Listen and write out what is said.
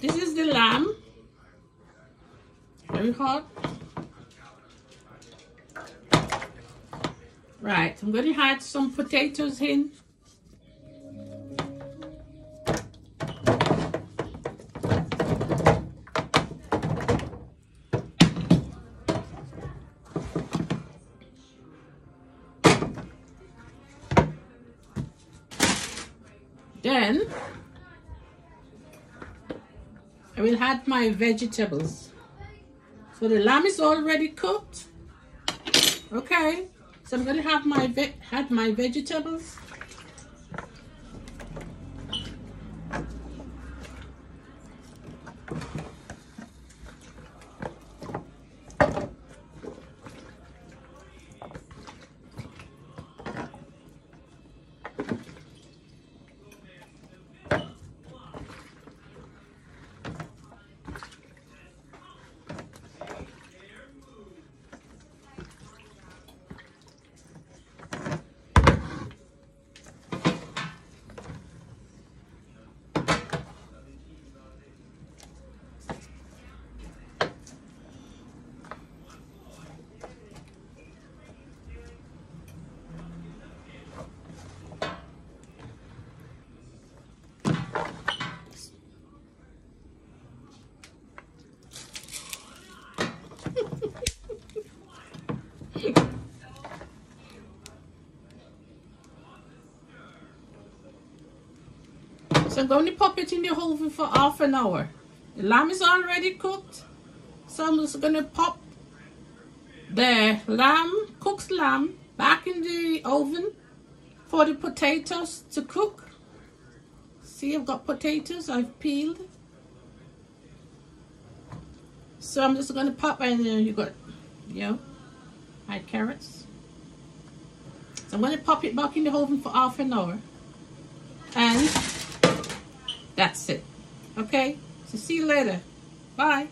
This is the lamb. Very hot. Right, I'm going to add some potatoes in. Then I will add my vegetables. So the lamb is already cooked. Okay, so I'm going to have my add my vegetables. So I'm going to pop it in the oven for half an hour. The lamb is already cooked. So I'm just going to pop the lamb, cooked lamb, back in the oven for the potatoes to cook. See, I've got potatoes I've peeled. So I'm just going to pop in there. Uh, you got, you know, my carrots. So I'm going to pop it back in the oven for half an hour. And that's it. Okay? So see you later. Bye.